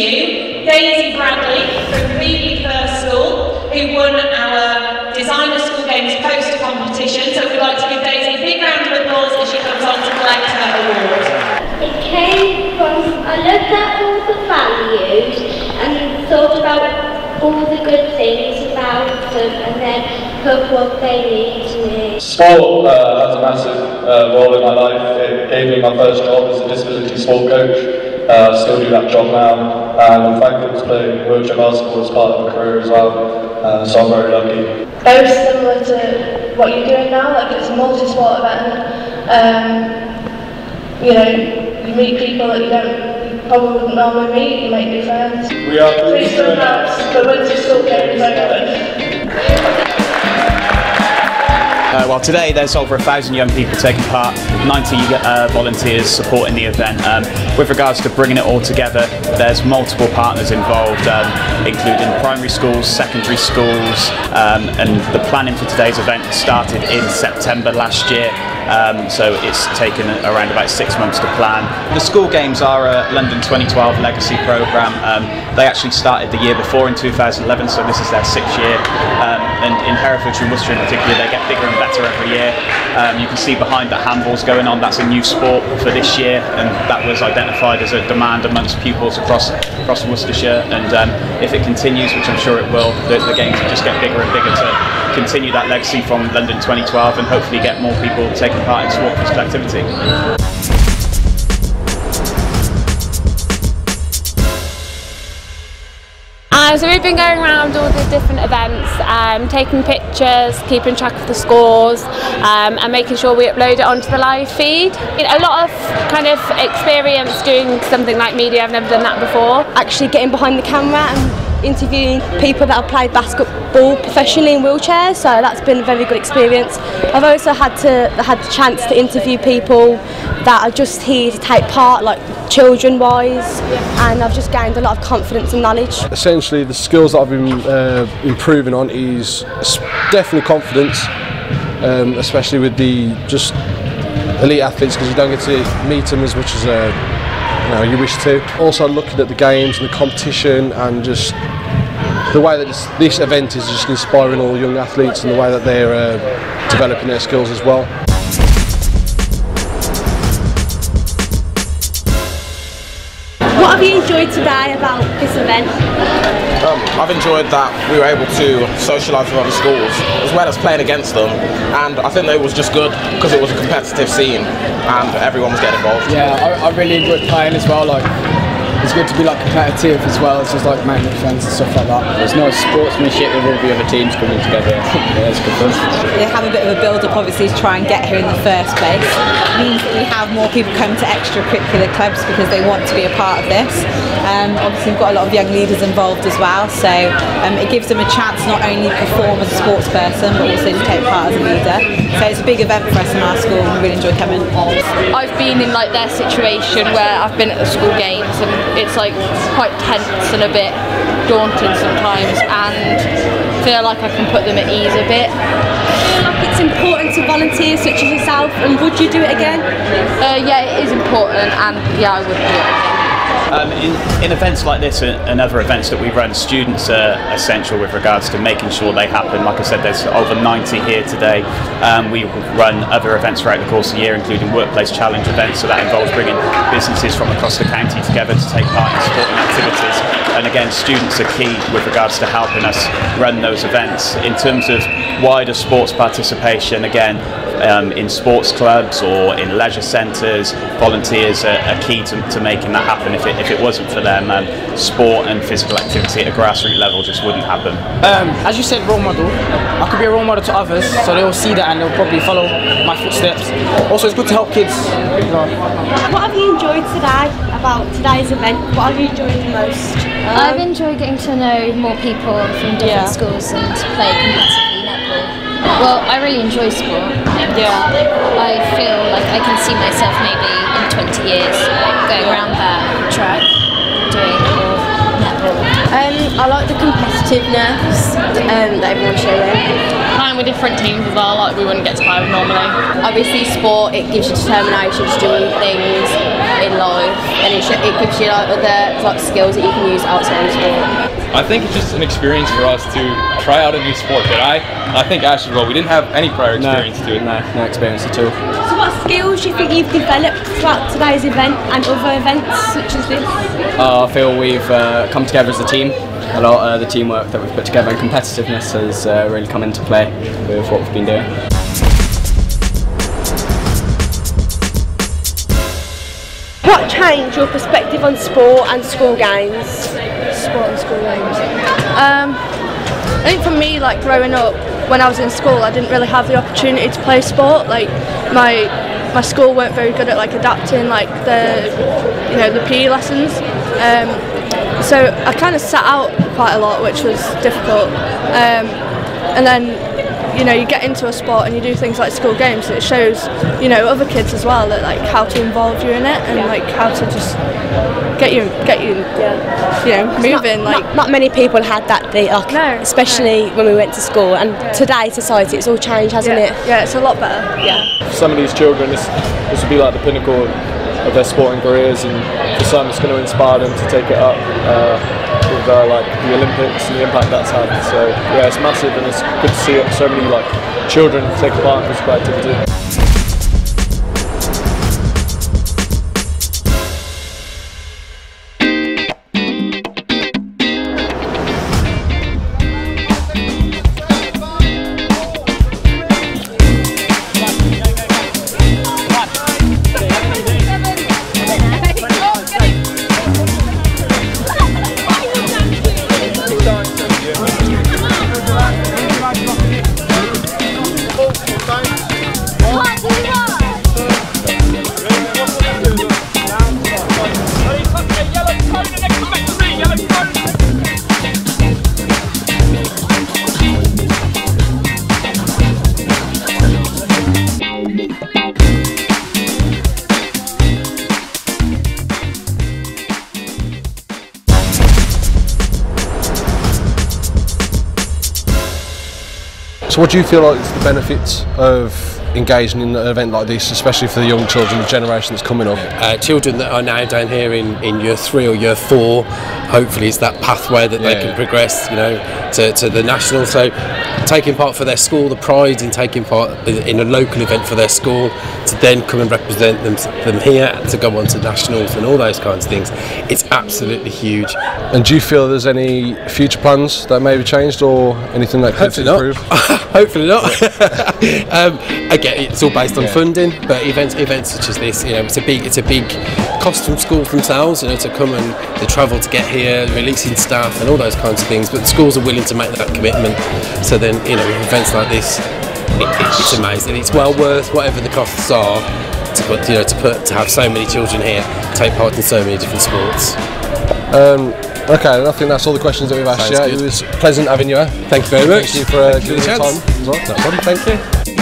you Daisy Bradley from Reed First School, who won our Designer School Games poster competition. So we'd like to give Daisy a big round of applause as she comes on to collect her award. It came from, I looked at all the values and thought about all the good things about them and then put what they mean to me. Sport uh, has a massive uh, role in my life. It gave me my first job as a disability sport coach. Uh, still do that job now, and I'm thankful to play wheelchair basketball as part of my career as well. Uh, so I'm very lucky. Very similar to what you're doing now, like it's a multi-sport event. Um, you know, you meet people that you don't you probably wouldn't normally meet, you make new friends. We are Please don't announce the Winter School Games open. Uh, well, today there's over a thousand young people taking part, 90 uh, volunteers supporting the event. Um, with regards to bringing it all together, there's multiple partners involved, um, including primary schools, secondary schools, um, and the planning for today's event started in September last year. Um, so it's taken around about six months to plan. The school games are a London 2012 legacy programme. Um, they actually started the year before in 2011, so this is their sixth year. And in Herefordshire and Worcestershire in particular, they get bigger and better every year. Um, you can see behind the handball's going on. That's a new sport for this year, and that was identified as a demand amongst pupils across across Worcestershire. And um, if it continues, which I'm sure it will, the, the games will just get bigger and bigger to continue that legacy from London 2012 and hopefully get more people taking part in sport physical activity. Uh, so we've been going around all the different events, um, taking pictures, keeping track of the scores, um, and making sure we upload it onto the live feed. You know, a lot of kind of experience doing something like media. I've never done that before. Actually, getting behind the camera and interviewing people that have played basketball professionally in wheelchairs, so that's been a very good experience. I've also had to had the chance to interview people that are just here to take part, like children wise, and I've just gained a lot of confidence and knowledge. Essentially, the skills that I've been uh, improving on is definitely confidence, um, especially with the just elite athletes because you don't get to meet them as much as uh, know you wish to. Also, looking at the games and the competition and just the way that this, event is just inspiring all young athletes and the way that they're uh, developing their skills as well. What have you enjoyed today about this event? Um, I've enjoyed that we were able to socialise with other schools as well as playing against them, and I think that it was just good because it was a competitive scene and everyone was getting involved. Yeah, I, I really enjoyed playing as well. Like it's good to be like competitive as well as just like making friends and stuff like that. There's no sportsmanship with all the other teams coming together. yeah, it's good fun. They have a bit of a build-up obviously to try and get here in the first place. It means that we have more people come to extracurricular clubs because they want to be a part of this. Um, obviously we've got a lot of young leaders involved as well, so um, it gives them a chance not only to perform as a sports person but also to take part as a leader. So it's a big event for us in our school and we really enjoy coming. I've been in like their situation where I've been at the school games and it's like quite tense and a bit daunting sometimes and feel like I can put them at ease a bit. Like It's important to volunteer such as yourself and would you do it again? Uh, yeah, it is important and yeah, I would do it again. Um, in, in, events like this and other events that we run, students are essential with regards to making sure they happen. Like I said, there's over 90 here today. Um, we run other events throughout the course of the year, including workplace challenge events. So that involves bringing businesses from across the county together to take part in sporting activities. And again, students are key with regards to helping us run those events. In terms of wider sports participation, again, um, in sports clubs or in leisure centres, volunteers are, are key to, to, making that happen. If it, if it wasn't for them, um, sport and physical activity at a grassroots level just wouldn't happen. Um, as you said, role model. I could be a role model to others, so they'll see that and they'll probably follow my footsteps. Also, it's good to help kids. You know. What have you enjoyed today about today's event? What have you enjoyed the most? I've enjoyed getting to know more people from different yeah. schools and play competitively netball. Well, I really enjoy sport. Yeah. I feel like I can see myself maybe in 20 years going around that track I like the competitiveness um, that everyone's showing. Playing with different teams as well, like we wouldn't get to play with normally. Obviously, sport it gives you determination to do things in life, and it, sh- it gives you like other like skills that you can use outside of sport. I think it's just an experience for us to try out a new sport. But I, I think Ash as well. We didn't have any prior experience to it. No, no experience at all. So, what skills do you think you've developed throughout today's event and other events such as this? Uh, I feel we've uh, come together as a team. A lot of the teamwork that we've put together and competitiveness has uh, really come into play with what we've been doing. What changed your perspective on sport and school games? Sport and school games. Um, I think for me, like growing up, when I was in school, I didn't really have the opportunity to play sport. Like my my school weren't very good at like adapting like the you know the PE lessons. Um, so I kind of sat out quite a lot, which was difficult. Um, and then you know you get into a sport and you do things like school games, and it shows you know other kids as well that like how to involve you in it and like how to just get you get you you know moving not, like not, not many people had that the like, especially when we went to school. And today, society it's all changed hasn't yeah, it? Yeah it's a lot better. Yeah. For some of these children, this, this will be like the pinnacle of their sporting careers, and for some, it's going to inspire them to take it up uh, with uh, like the Olympics and the impact that's had. So yeah, it's massive, and it's good to see so many like children take part in physical activity. So, what do you feel like is the benefits of engaging in an event like this, especially for the young children, the generation that's coming up? uh, children that are now down here in, in year three or year four, hopefully it's that pathway that they Yeah. can progress, you know, to, to the national. So taking part for their school, the pride in taking part in a local event for their school, to then come and represent them, them here, to go on to nationals and all those kinds of things, it's absolutely huge. And do you feel there's any future plans that may be changed or anything that could Hopefully not. improve? Hopefully not. um, again, it's all based on Yeah. funding, but events events such as this, you know, it's a big it's a big cost from schools themselves, you know, to come and the travel to get here, releasing staff and all those kinds of things. But the schools are willing to make that commitment. So then, you know, events like this, it, it, it's amazing. It's well worth whatever the costs are to put, you know, to put to have so many children here take part in so many different sports. Um, okay, I think that's all the questions that we've asked Sounds you. good. It was pleasant having you here. Thank you very much. Thank you for uh, giving us the the time chance. as well. No problem. Thank you.